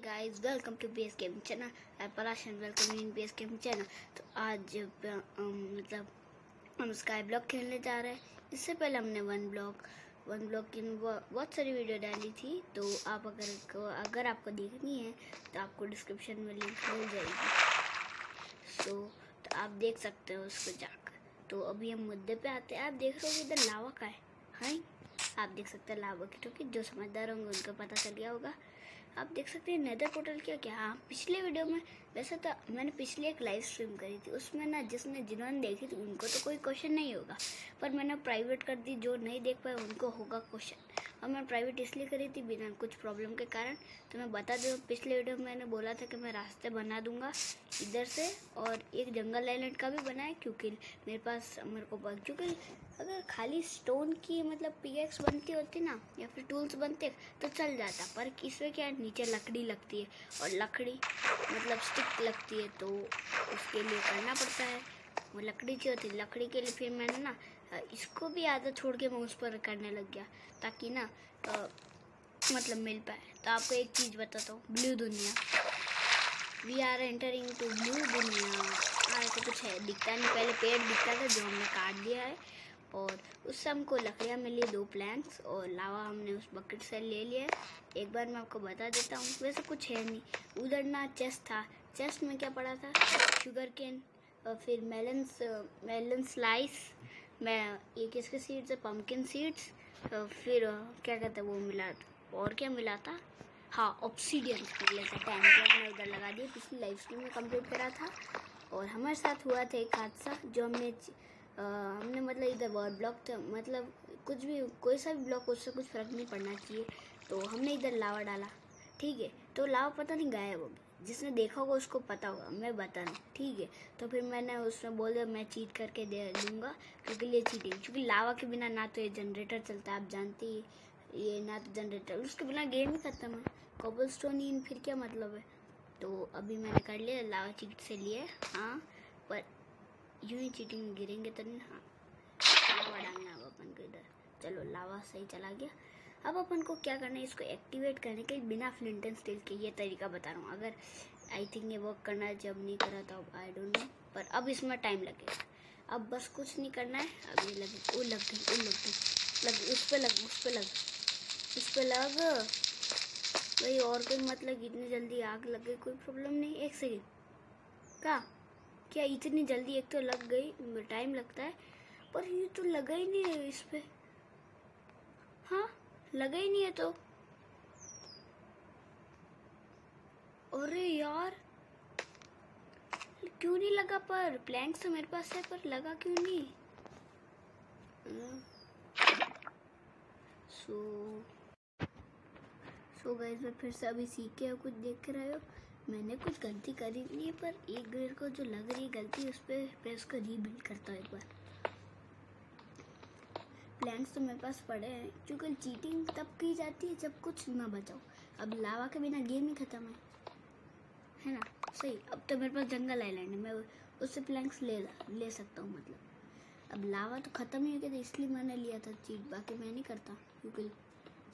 welcome to BS Gaming Channel. I'm Palash and welcome in BS Gaming Channel. तो आज मतलब हम sky block खेलने जा रहे हैं, इससे पहले हमने वन ब्लॉक वन ब्लॉक की बहुत सारी वीडियो डाली थी। तो आप अगर अगर आपको देखनी है तो आपको डिस्क्रिप्शन में लिंक मिल जाएगी। सो तो आप देख सकते हो उसको जाकर। तो अभी हम मुद्दे पे आते हैं। आप देख रहे हो इधर लावा का है हाँ? आप देख सकते हैं लावा की टोकी जो समझदार होंगे उनको पता चल गया होगा। आप देख सकते हैं नेदर पोर्टल क्या क्या हाँ। पिछले वीडियो में, वैसे तो मैंने पिछले एक लाइव स्ट्रीम करी थी। उसमें ना जिसने जिन्होंने देखी थी, उनको तो कोई क्वेश्चन नहीं होगा। पर मैंने प्राइवेट कर दी, जो नहीं देख पाए उनको होगा क्वेश्चन और मैं प्राइवेट इसलिए करी थी बिना कुछ प्रॉब्लम के कारण। तो मैं बता दूँ पिछले वीडियो में मैंने बोला था कि मैं रास्ते बना दूँगा इधर से और एक जंगल आइलैंड का भी बनाए, क्योंकि मेरे पास मेरे को बग क्योंकि अगर खाली स्टोन की मतलब पीएक्स बनती होती ना, या फिर टूल्स बनते तो चल जाता, पर इसमें क्या नीचे लकड़ी लगती है और लकड़ी मतलब स्टिक लगती है तो उसके लिए करना पड़ता है। वो लकड़ी की होती लकड़ी के लिए फिर मैंने ना इसको भी आदत छोड़ के मैं उस पर करने लग गया ताकि ना अ, मतलब मिल पाए। तो आपको एक चीज़ बताता हूँ ब्लू दुनिया। We are entering to blue दुनिया। हाँ ऐसा कुछ है दिखता नहीं पहले पेड़ दिखता था जो हमने काट दिया है। और उससे हमको लकड़ियाँ मिली दो प्लैंक्स और लावा हमने उस बकेट से ले लिया है। एक बार मैं आपको बता देता हूँ वैसे कुछ है नहीं। उधर ना चेस्ट था। चेस्ट में क्या पड़ा था? शुगर केन और फिर मेलन्स मेलन स्लाइस मैं ये किसके सीड्स है? पम्पकिन सीड्स फिर क्या कहते हैं वो मिला और क्या मिला था? हाँ ऑप्सीडियन मिले थे। टाइम मैं उधर लगा दिया पिछली लाइव स्ट्रीम में कंप्लीट करा था। और हमारे साथ हुआ था एक हादसा जो हमने अ, हमने मतलब इधर वर्ड ब्लॉक था। मतलब कुछ भी कोई सा भी ब्लॉक उससे कुछ फ़र्क नहीं पड़ना चाहिए। तो हमने इधर लावा डाला। ठीक है? तो लावा पता नहीं गायब हो गया। जिसने देखा होगा उसको पता होगा। मैं बता रहा ठीक है? तो फिर मैंने उसमें बोल दिया मैं चीट करके दे दूँगा, क्योंकि ये चीटिंग क्योंकि लावा के बिना ना तो ये जनरेटर चलता है, आप जानते ही ये ना तो जनरेटर उसके बिना गेम ही खत्म है। कॉबल स्टोन ही फिर क्या मतलब है? तो अभी मैंने कर लिया लावा चीट से लिए हाँ पर यूँ ही चीटिंग गिरेंगे तो नहीं हाँ। लावा डालना अब अपन को इधर। चलो लावा सही चला गया। अब अपन को क्या करना है, इसको एक्टिवेट करने के बिना फ्लिंट एंड स्टील के ये तरीका बता रहा हूँ। अगर आई थिंक ये वर्क करना है, जब नहीं करा तो आई डोंट नो पर अब इसमें टाइम लगेगा। अब बस कुछ नहीं करना है अब ये लगे वो लग गई वो लग गई, लग उस पर लग, उस पर लग, उस पर लग। भाई और कोई मतलब इतनी जल्दी आग लग गई, कोई प्रॉब्लम नहीं। एक सेकेंड का? क्या इतनी जल्दी? एक तो लग गई टाइम लगता है, पर ये तो लगा ही नहीं है इस पर हाँ? लगा ही नहीं है तो। अरे यार, क्यों नहीं लगा पर? प्लैंक्स तो मेरे पास है, पर लगा क्यों नहीं? सो सो गाइस मैं फिर से अभी सीख के कुछ देख रहे हो। मैंने कुछ गलती करी नहीं है पर एक मेरे को जो लग रही है, गलती उस पर मैं उसको रीबिल्ड करता हूँ एक बार। प्लैंक्स तो मेरे पास पड़े हैं। क्योंकि चीटिंग तब की जाती है जब कुछ ना बचाओ। अब लावा के बिना गेम ही खत्म है। है ना? सही। अब तो मेरे पास जंगल आइलैंड है। मैं उससे प्लैंक्स ले ले सकता हूँ मतलब। अब लावा तो ख़त्म ही हो गया था, इसलिए मैंने लिया था चीट बाकी मैं नहीं करता, क्योंकि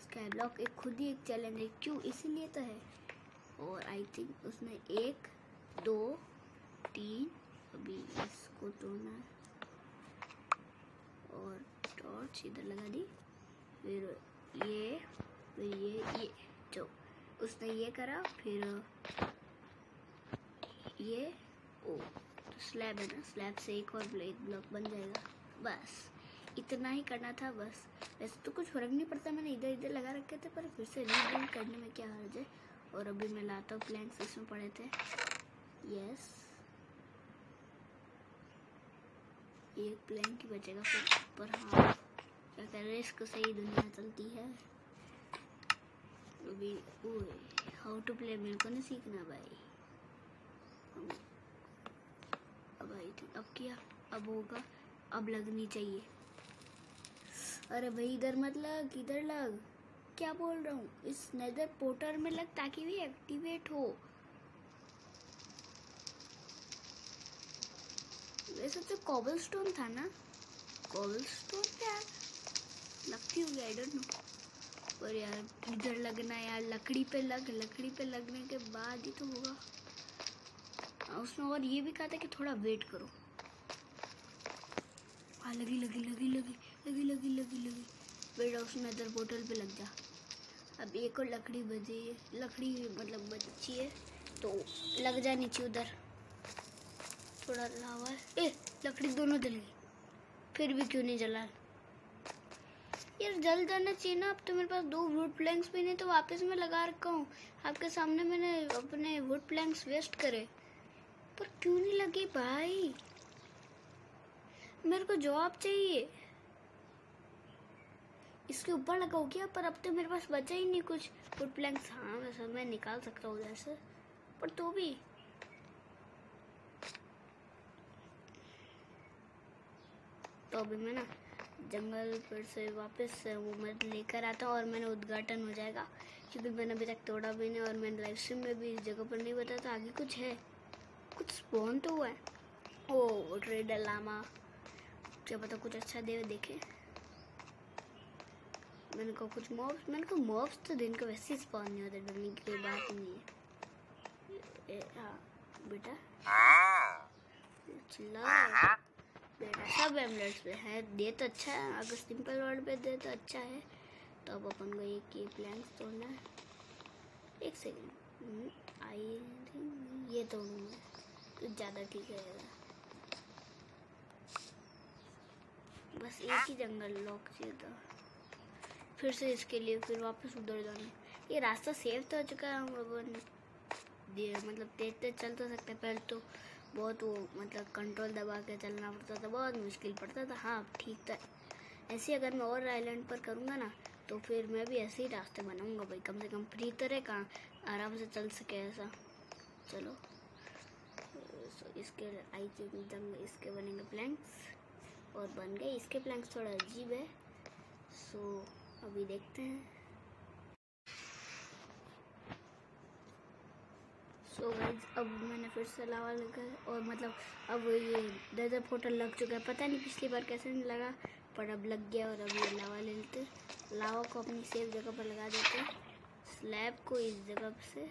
स्काई ब्लॉक एक खुद ही एक चैलेंज है। क्यों? इसीलिए तो है। और आई थिंक उसमें एक, दो, तीन, अभी इसको तोड़ना और टॉर्च इधर लगा दी। फिर ये फिर ये ये, जो उसने ये करा, फिर ये, ओ तो स्लैब है ना स्लैब से एक और एक ब्लॉक बन जाएगा। बस, इतना ही करना था, बस। वैसे तो कुछ फ़र्क नहीं पड़ता, मैंने इधर इधर लगा रखे थे, पर फिर से रीबिल्ड करने में क्या हर्ज है? और अभी मैं लाता हूँ प्लैंक्स इसमें पड़े थे। यस एक प्लेन की बचेगा फिर पर हाँ। क्या इसको सही दुनिया चलती है। अभी हाउ टू प्ले मेरे को नहीं सीखना भाई। अब आई थिंक अब किया, अब होगा, अब लगनी चाहिए। अरे भाई, इधर मत लग, इधर लग। क्या बोल रहा हूँ? इस नेदर पोर्टर में लग ताकि भी एक्टिवेट हो। वैसे तो कॉबल स्टोन था ना? कॉबल स्टोन क्या लगती होगी आई डोंट नो पर यार इधर लगना यार लकड़ी पे लग लकड़ी पे लगने के बाद ही तो होगा। हाँ, उसने और ये भी कहा था कि थोड़ा वेट करो। हाँ लगी लगी लगी लगी लगी लगी लगी लगी। बेटा उसमें इधर बोतल पे लग जा। अब एक और लकड़ी है। लकड़ी मतलब बची है तो लग जा नीचे उधर। थोड़ा लावा है। ए, लकड़ी दोनों जल गई। फिर भी क्यों नहीं जला? यार, जल जाना चाहिए ना। अब तो मेरे पास दो वुड प्लैंक्स भी नहीं तो वापस मैं लगा रखा हूँ। आपके सामने मैंने अपने वुड प्लैंक्स वेस्ट करे। पर क्यों नहीं लगी भाई? मेरे को जवाब चाहिए। इसके ऊपर लगाओ क्या? पर अब तो मेरे पास बचा ही नहीं कुछ। वुड प्लैंक्स हाँ वैसे मैं निकाल सकता हूँ उधर से। पर तो भी। तो अभी मैं ना जंगल पर से वापस वो मैं लेकर आता हूँ और मैंने उद्घाटन हो जाएगा। क्योंकि मैंने अभी तक तोड़ा भी नहीं और मैंने लाइव स्ट्रीम में भी इस जगह पर नहीं बताया था आगे कुछ है। कुछ स्पॉन तो हुआ है। ओ ट्रेडर लामा क्या पता कुछ अच्छा दे देखे। मैंने कहा कुछ मॉब्स मैंने कहा मॉब्स तो दिन को वैसे ही स्पॉन नहीं होते डरने की कोई बात नहीं है। हाँ बेटा। चिल्ला बेटा सब एमलेट्स पे है। दे तो अच्छा है। अगर सिंपल वर्ड पे दे तो अच्छा है। तो अब अपन को ये प्लैंक्स तोड़ना है। एक सेकेंड आई थिंक ये तोड़ूँगा। तो ज़्यादा ठीक रहेगा बस एक ही जंगल लॉक चाहिए था। फिर से इसके लिए फिर वापस उधर जाना। ये रास्ता सेफ़ तो हो चुका है हम अपन मतलब तेज तेज चल तो सकते पहले तो बहुत वो मतलब कंट्रोल दबा के चलना पड़ता था, बहुत मुश्किल पड़ता था। हाँ ठीक था। ऐसे अगर मैं और आइलैंड पर करूँगा ना तो फिर मैं भी ऐसे ही रास्ते बनाऊँगा भाई। कम से कम फ्री तरह कहाँ, आराम से चल सके ऐसा। चलो। सो इसके आई जंग इसके बनेंगे प्लैंक्स और बन गए। इसके प्लैंक्स थोड़ा अजीब है। सो अभी देखते हैं। सो गाइज़ अब मैंने फिर से लावा लगा और मतलब अब ये डेजर्ट पोर्टल लग चुका है। पता नहीं पिछली बार कैसे नहीं लगा, पर अब लग गया और अब ये लावा ले लेते लावा को अपनी सेफ़ जगह पर लगा देते हैं। स्लैब को इस जगह से,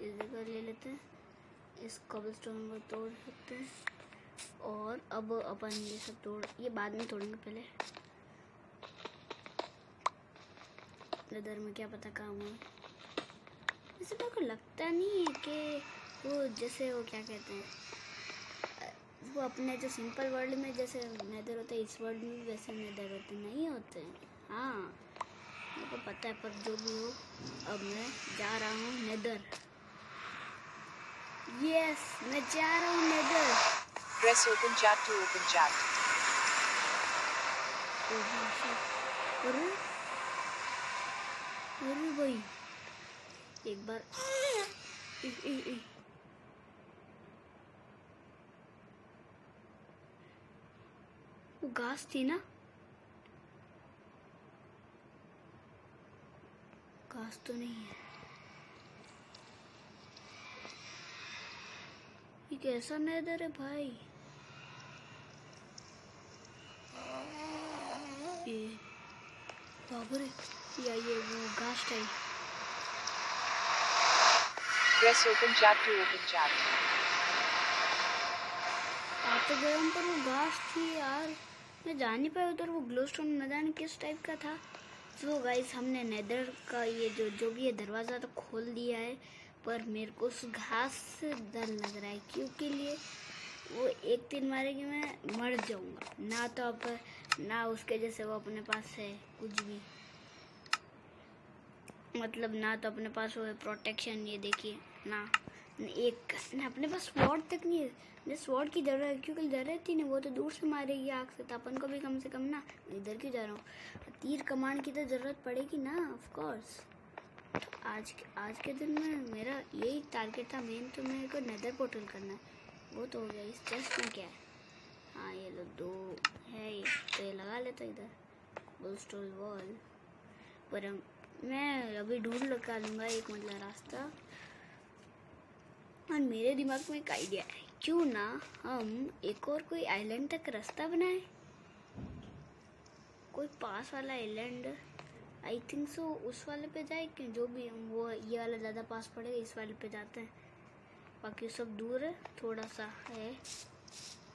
इस जगह ले लेते हैं। इस कबल स्टोन को तोड़ सकते हैं। और अब अपन ये सब तोड़, ये बाद में तोड़ेंगे पहले। लेदर में क्या पता काम है। वैसे मेरे को लगता नहीं है कि वो जैसे वो क्या कहते हैं वो अपने जो सिंपल वर्ल्ड में जैसे नेदर होते हैं इस वर्ल्ड में वैसे नेदर होते नहीं होते। हाँ मेरे को पता है पर जो भी हो अब मैं जा रहा हूँ नेदर। यस मैं जा रहा हूँ nether. Press open chat to open chat. अरे अरे भाई? एक बार। वो घास थी ना? घास तो नहीं है। ये कैसा नेदर है भाई? ये बाबर या ये वो घास type. Press open chat to open chat. आ तो हम पर वो घास थी यार। मैं जा नहीं पाया उधर वो ग्लो स्टोन न जाने किस टाइप का था। सो गाइस हमने नेदर का ये जो जो भी है दरवाज़ा तो खोल दिया है। पर मेरे को उस घास से डर लग रहा है क्योंकि लिए वो एक दिन मारेगी मैं मर जाऊँगा। ना तो अब, ना उसके जैसे वो अपने पास है कुछ भी। मतलब ना तो अपने पास वो प्रोटेक्शन ये देखिए, ना, एक, ना अपने पास स्वॉर्ड तक नहीं है। स्वॉर्ड की ज़रूरत है, क्योंकि ज़रूरत ही नहीं, वो तो दूर से मारेगी आग से तो अपन को भी कम से कम ना इधर क्यों जा रहा हूँ? तीर कमान की तो ज़रूरत पड़ेगी ना ऑफ़ कोर्स तो आज के आज के दिन में मेरा यही टारगेट था मेन तो मेरे को नदर पोर्टल करना है। वो तो हो गया, इस चेस्ट में क्या है? हाँ ये लो, दो है ये तो ये लगा लेता इधर। बुलस्टोल वॉल पर मैं अभी ढूंढ लगा लूँगा एक मतलब रास्ता। और मेरे दिमाग में एक आइडिया है। क्यों ना हम एक और कोई आइलैंड तक रास्ता बनाए? कोई पास वाला आइलैंड आई थिंक सो उस वाले पे जाए कि जो भी वो ये वाला ज़्यादा पास पड़ेगा, इस वाले पे जाते हैं। बाकी सब दूर है, थोड़ा सा है।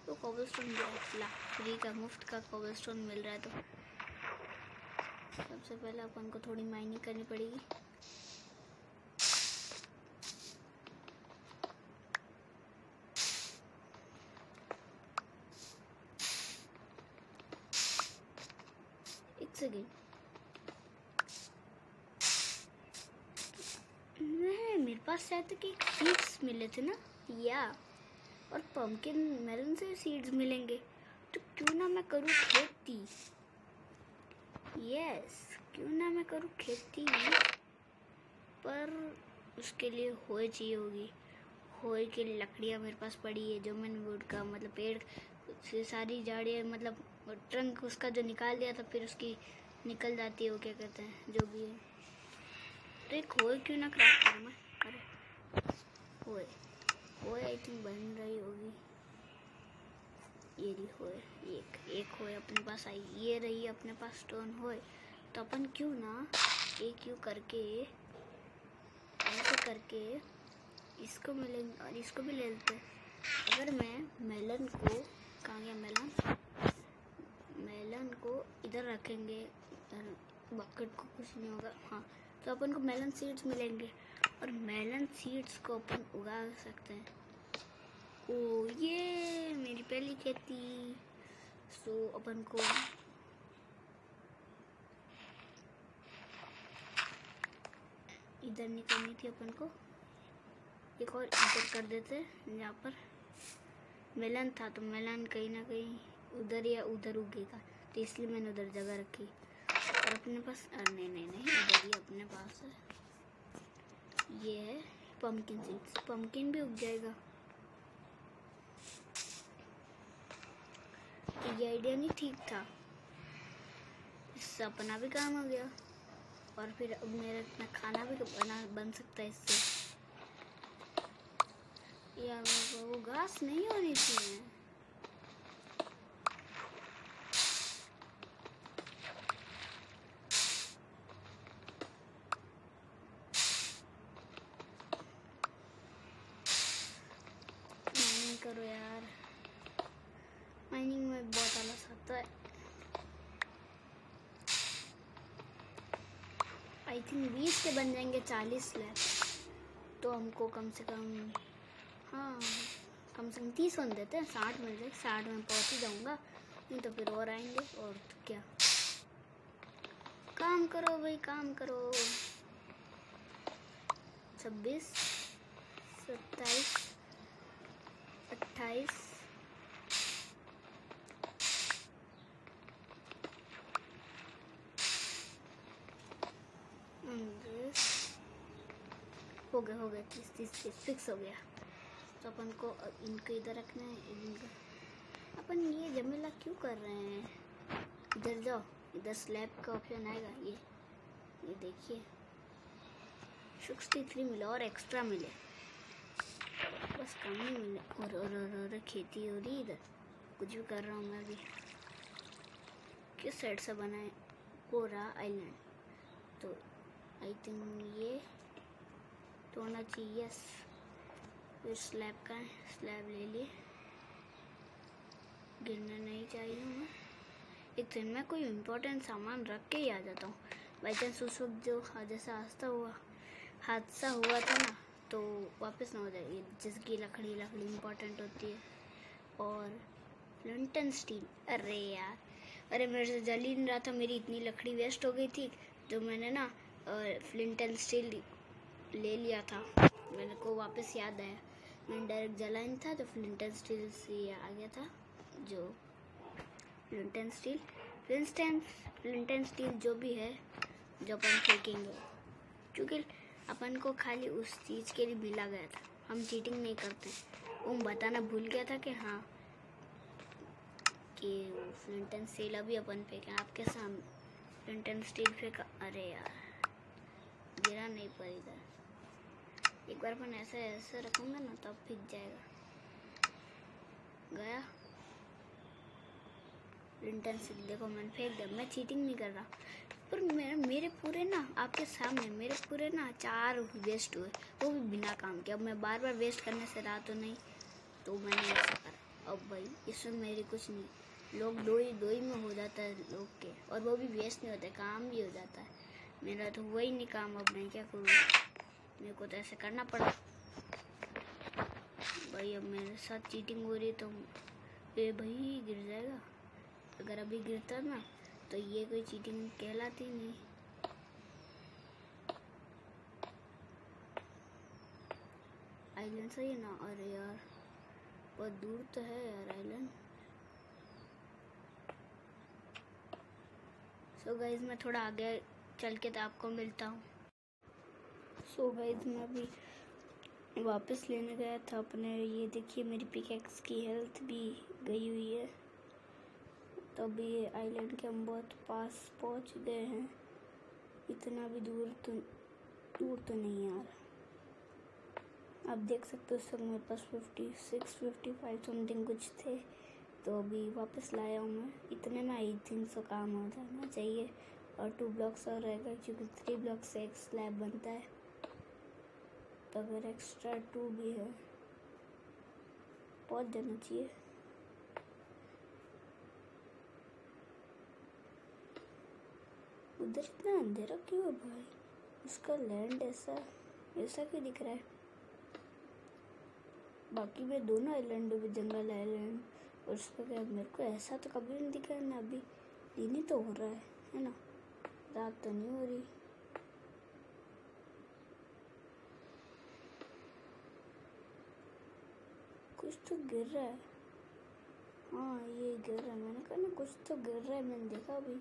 तो कोबलस्टोन ला फ्री का मुफ़्त का कोबलस्टोन मिल रहा है तो। सबसे पहले अपन को थोड़ी माइनिंग करनी पड़ेगी। सेकेंड मेरे पास शायद सीड्स मिले थे ना? या और पम्पकिन मेलन से सीड्स मिलेंगे। तो क्यों ना मैं करूँ खेती? यस क्यों ना मैं करूँ खेती? पर उसके लिए होए चाहिए होगी। होए की लकड़ियाँ मेरे पास पड़ी है, जो मैंने वुड का मतलब पेड़ से सारी झाड़ियाँ मतलब ट्रंक उसका जो निकाल दिया था, फिर उसकी निकल जाती है वो क्या कहते हैं, जो भी है। तो एक होए क्यों ना क्राफ्ट करूँ मैं? अरे होए होए आई थिंक बन रही होगी। ये रही होए एक एक होए अपने पास, आई, ये रही अपने पास स्टोन होए। तो अपन क्यों ना एक यू करके ऐसे करके इसको मिलेंगे और इसको भी ले लेते। अगर मैं मेलन को, कहाँ गया मेलन मेलन को इधर रखेंगे बकेट को कुछ नहीं होगा। हाँ तो अपन को मेलन सीड्स मिलेंगे और मेलन सीड्स को अपन उगा सकते हैं। ओ ये मेरी पहली खेती। सो अपन को इधर निकलनी थी अपन को। एक और इधर कर देते, यहाँ पर। मेलन था तो मेलन कहीं ना कहीं उधर या उधर उगेगा। तो इसलिए मैंने उधर जगह रखी। और अपने पास नहीं नहीं नहीं इधर ही अपने पास है। ये है पम्पकिन सीड्स पम्पकिन भी उग जाएगा। ये आइडिया नहीं ठीक था। इससे अपना भी काम हो गया और फिर अब मेरा इतना खाना भी बना, बन सकता है इससे। यार वो घास नहीं होनी चाहिए माइनिंग करो यार माइनिंग में बहुत आलस आता है आई के बन जाएँगे चालीस लैब तो हमको कम से कम हाँ कम से कम तीस बन देते हैं, साठ मिल जाए, साठ में पहुँच ही जाऊँगा। नहीं तो फिर और आएँगे, और तो क्या। काम करो भाई, काम करो। छब्बीस, सत्ताईस, अट्ठाईस हो गया हो गया तीस तीस तीस फिक्स हो गया। तो अपन को इनको इधर रखना है इनका। अपन ये जमेला क्यों कर रहे हैं? इधर जाओ इधर स्लैब का ऑप्शन आएगा ये ये देखिए। सिक्सटी थ्री मिले और एक्स्ट्रा मिले। बस कम ही मिले। और और और, और खेती हो रही इधर। कुछ भी कर रहा हूँ मैं अभी। किस साइड से बनाए पूरा आइलैंड तो आई थिंक ये तो होना चाहिए। फिर स्लैब का स्लैब ले लिए। गिरना नहीं चाहिए मैं एक दिन मैं कोई इम्पोर्टेंट सामान रख के ही आ जाता हूँ। बाई चांस उस वक्त जो जैसा हादसा हुआ हादसा हुआ था ना तो वापस ना हो जाए जिसकी लकड़ी लकड़ी इम्पोर्टेंट होती है। और फ्लिंटन स्टील अरे यार। अरे मेरे से जल ही नहीं रहा था। मेरी इतनी लकड़ी वेस्ट हो गई थी जो मैंने ना फ्लिंटन स्टील ले लिया था। मेरे को वापस याद आया। मैंने डायरेक्ट जलाइन था तो फ्लिंटन स्टील से आ गया था, जो फ्लिंटन स्टील फ्लिंटन फ्लिंटन स्टील जो भी है, जो अपन फेंकेंगे। क्योंकि अपन को खाली उस चीज़ के लिए मिला गया था। हम चीटिंग नहीं करते। वो बताना भूल गया था कि हाँ कि फ्लिंटन स्टील अभी अपन फेंके। आपके सामने फ्लिंटन स्टील फेंका। अरे यार, गिरा नहीं इधर। एक बार अपन ऐसे ऐसे रखूँगा ना तब तो फिक जाएगा गया स्टील देखो मैंने फेंक दिया मैं चीटिंग नहीं कर रहा पर मेरे मेरे पूरे ना आपके सामने मेरे पूरे ना चार वेस्ट हुए वो भी बिना काम के अब मैं बार बार वेस्ट करने से रहा तो नहीं तो मैंने ऐसा करा अब भाई इसमें मेरी कुछ नहीं लोग दो ही दो ही में हो जाता है लोग के और वो भी वेस्ट नहीं होता काम भी हो जाता है मेरा तो वही नहीं काम अब मैं क्या करूँ मेरे को तो ऐसे करना पड़ा। भाई, अब मेरे साथ चीटिंग हो रही है तो ये भाई गिर जाएगा। अगर अभी गिरता ना तो ये कोई चीटिंग कहलाती नहीं। आइलैंड सही है ना? अरे यार, बहुत दूर तो है यार आइलैंड सो गाइज़ मैं थोड़ा आगे चल के तो आपको मिलता हूँ। सो गाइज़ मैं अभी वापस लेने गया था अपने। ये देखिए, मेरी पिकेक्स की हेल्थ भी गई हुई है। तो अभी आइलैंड के हम बहुत पास पहुँच गए हैं। इतना भी दूर तो दूर तो नहीं आ रहा। आप देख सकते हो उस वक्त मेरे पास fifty six fifty five something कुछ थे। तो अभी वापस लाया हूँ मैं। इतने में आई थिंक सो काम हो जाना चाहिए। और टू ब्लॉक्स और रहेगा, क्योंकि थ्री ब्लॉक से एक स्लैब बनता है। तो अगर एक्स्ट्रा टू भी है। पहुँच जाना चाहिए। उधर इतना अंधेरा क्यों है भाई? उसका लैंड ऐसा ऐसा क्यों दिख रहा है? बाकी में दोनों आइलैंड भी जंगल आइलैंड और उस पर मेरे को ऐसा तो कभी नहीं दिखा ना अभी। दिन ही तो हो रहा है है ना? रात तो नहीं हो रही। कुछ तो गिर रहा है। हाँ ये गिर रहा है। मैंने कहा ना कुछ तो गिर रहा है। मैंने देखा अभी।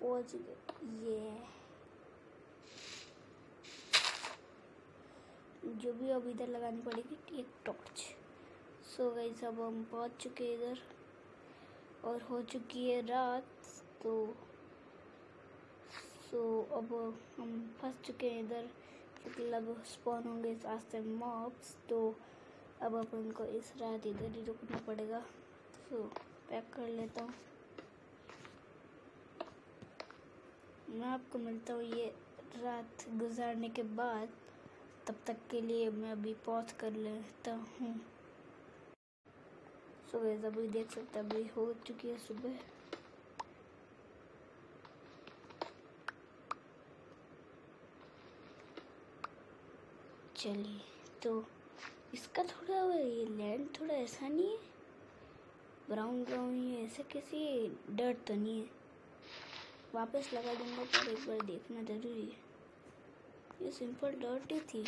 पहुँच गए। ये जो भी अब इधर लगानी पड़ेगी, एक टॉर्च सो गई सब हम पहुँच चुके इधर। और हो चुकी है रात। तो सो अब हम फंस चुके हैं इधर अब स्पॉन होंगे इस रास्ते मॉब्स तो अब अपन को इस रात इधर ही रुकना पड़ेगा। सो पैक कर लेता हूँ। मैं आपको मिलता हूँ ये रात गुजारने के बाद। तब तक के लिए मैं अभी पॉज कर लेता हूँ। सुबह अभी देख सकते हैं, अभी हो चुकी है सुबह। चलिए तो इसका थोड़ा ये लैंड थोड़ा ऐसा नहीं है। ब्राउन ब्राउन ही है, ऐसे किसी डर तो नहीं है। वापस लगा दूँगा, पर एक बार देखना ज़रूरी है। ये सिंपल डर्ट ही थी।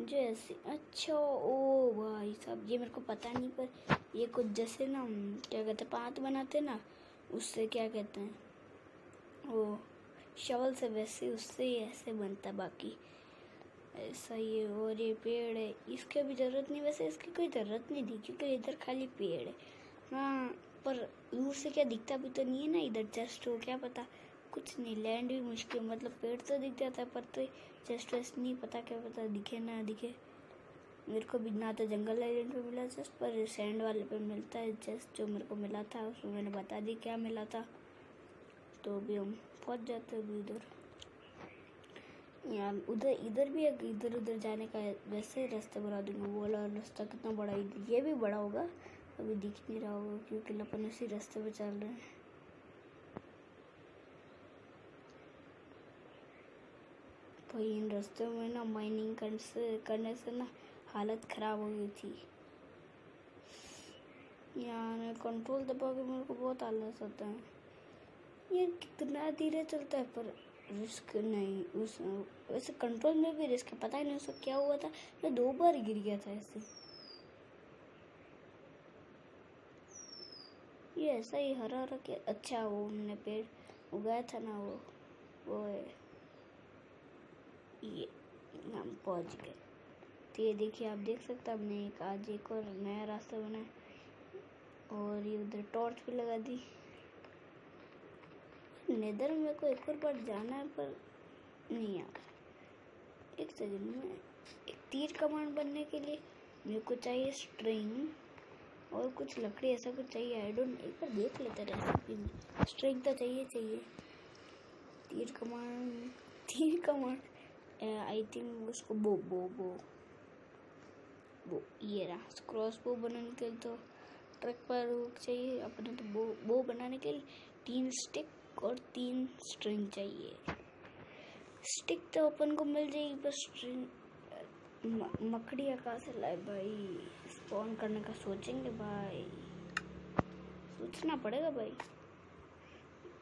जो ऐसे अच्छा ओ भाई साहब, ये मेरे को पता नहीं, पर ये कुछ जैसे ना, क्या कहते हैं, पात बनाते ना, उससे क्या कहते हैं वो शवल से वैसे, उससे ही ऐसे बनता बाकी। ऐसा ये और ये पेड़ है, इसकी भी ज़रूरत नहीं, वैसे इसकी कोई ज़रूरत नहीं थी, क्योंकि इधर खाली पेड़ है। हाँ पर दूर से क्या दिखता भी तो नहीं है ना, इधर जस्ट हो, क्या पता। कुछ नहीं लैंड भी मुश्किल मतलब पेड़ तो दिख जाता है, पर तो जस्ट वेस्ट नहीं पता क्या पता दिखे ना दिखे। मेरे को भी ना तो जंगल आइलैंड पे मिला जस्ट पर सैंड वाले पे मिलता है जस्ट जो मेरे को मिला था, उसमें मैंने बता दी क्या मिला था। तो अभी हम पहुँच जाते हैं उधर। यहाँ, उधर, इधर भी एक, इधर उधर जाने का वैसे रास्ता बना दूँगा वो वाला रास्ता कितना बड़ा ये भी बड़ा होगा, अभी दिख नहीं रहा होगा, क्योंकि अपन उसी रास्ते पर चल रहे हैं। भाई इन रस्तों में ना माइनिंग करने से करने से ना हालत ख़राब हो गई थी। यहाँ कंट्रोल दबा के मेरे को बहुत आलस होता है। ये कितना धीरे चलता है पर रिस्क नहीं, उस, वैसे कंट्रोल में भी रिस्क है। पता ही नहीं उसको क्या हुआ था। मैं दो बार गिर गया था ऐसे। ये ऐसा ही हरा हरा के अच्छा वो हमने पेड़ उगाया था ना वो वो है। ये हम पहुँच गए तो ये देखिए, आप देख सकते हैं, हमने एक आज एक और नया रास्ता बनाया। और ये उधर टॉर्च भी लगा दी। नेदर मेरे को एक और बार जाना है, पर नहीं यार एक सेकंड में एक तीर कमांड बनने के लिए मेरे को चाहिए स्ट्रिंग और कुछ लकड़ी, ऐसा कुछ चाहिए आई डोंट एक बार देख लेते में स्ट्रिंग तो चाहिए चाहिए। तीर कमांड तीर कमांड आई थिंक उसको बो बो बो वो ये रहा। क्रॉस बो बनाने के लिए तो ट्रक पर चाहिए। अपने तो बो बो बनाने के लिए तीन स्टिक और तीन स्ट्रिंग चाहिए। स्टिक तो अपन को मिल जाएगी बस स्ट्रिंग मकड़िया कहाँ से लाए। भाई स्पॉन करने का सोचेंगे भाई। सोचना पड़ेगा भाई।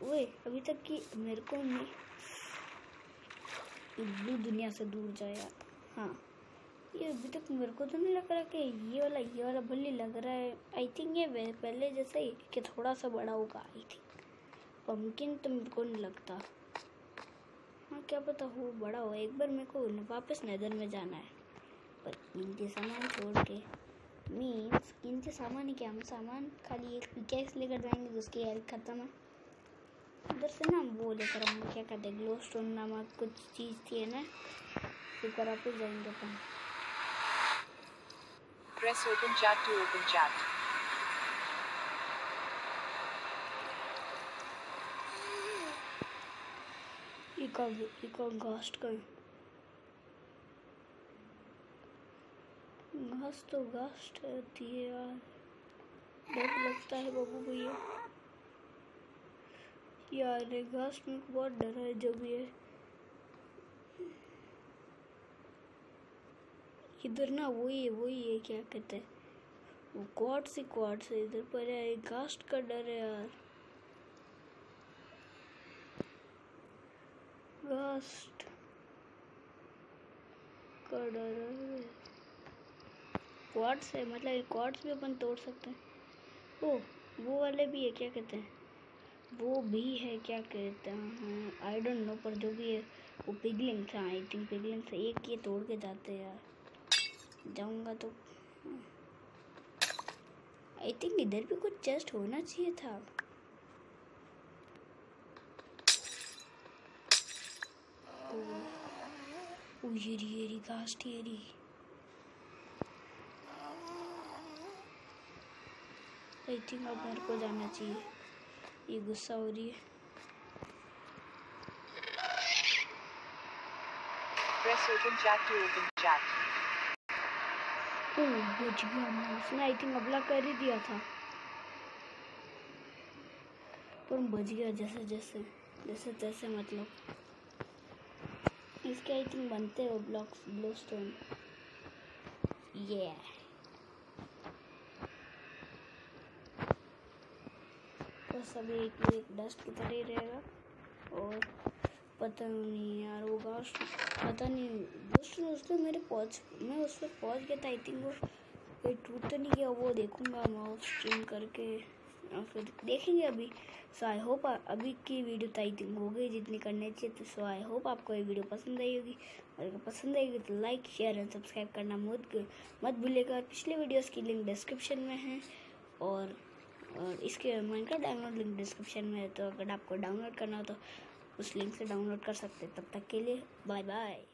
ओए, अभी तक कि मेरे को नहीं ब्लू दुनिया से दूर जाया। हाँ। ये अभी तक मेरे को तो नहीं लग रहा कि ये वाला ये वाला भले लग रहा है। आई थिंक ये पहले जैसा ही कि थोड़ा सा बड़ा होगा आई थिंक पम्पकिन तो मेरे को नहीं लगता। हाँ क्या पता हो, बड़ा हो। एक बार मेरे को वापस नदर में जाना है। पर कीमती सामान छोड़ के। मीन्स कीमती सामान ही क्या? हम सामान खाली एक पिकेक्स लेकर जाएँगे तो उसकी हेल्प खत्म है। उधर से ना वो लेकर हम क्या कहते हैं ग्लो स्टोन नामक कुछ चीज़ थी है ना? फिर वापस जाएँगे अपन। Press open chat to open chat. इका इका घास्ट का घास तो रहती है यार। डर लगता है बाबू भैया यार घास में बहुत डर है जो भी है इधर ना वही है वही है, क्या कहते हैं? वो क्वाड से क्वाड से इधर पर है घास्ट का डर है यार। घास्ट का डर है। क्वाड्स है मतलब क्वाड्स भी अपन तोड़ सकते हैं। ओ वो वाले भी है, क्या कहते हैं? वो भी है, क्या कहते हैं आई डोंट नो पर जो भी है, वो पिगलिंग्स हैं आई थिंक पिगलिंग्स एक ये तोड़ के जाते हैं यार। जाऊँगा तो। आई थिंक इधर भी कुछ चेस्ट होना चाहिए था। येरी येरी घास्ट येरी। आई थिंक अब मेरे को जाना चाहिए। ये गुस्सा हो रही है Press open chat to open chat. ओ बच गया मैं उसने आई थिंक अबला कर ही दिया था पर बच गया जैसे जैसे जैसे तैसे मतलब इसके आई थिंक बनते हो ब्लॉक्स ब्लू स्टोन ये बस अभी एक एक डस्ट की तरह ही रहेगा और पता नहीं यार वो घास पता नहीं। दोस्तों दोस्तों मेरे पहुँच, मैं उस पर पहुँच गया था आई थिंक वो कोई टूट तो नहीं गया, वो देखूँगा मैं ऑफ़ स्ट्रीम करके। और फिर देखेंगे अभी। सो आई होप अभी की वीडियो तो आई थिंक हो गई जितनी करनी चाहिए तो सो आई होप आपको ये वीडियो पसंद आई होगी। और अगर पसंद आएगी तो लाइक शेयर एंड सब्सक्राइब करना मत मत भूलिएगा। पिछले वीडियोस की लिंक डिस्क्रिप्शन में है। और और इसके माइनक्राफ्ट डाउनलोड लिंक डिस्क्रिप्शन में है तो अगर आपको डाउनलोड करना हो तो उस लिंक से डाउनलोड कर सकते हैं। तब तक के लिए बाय बाय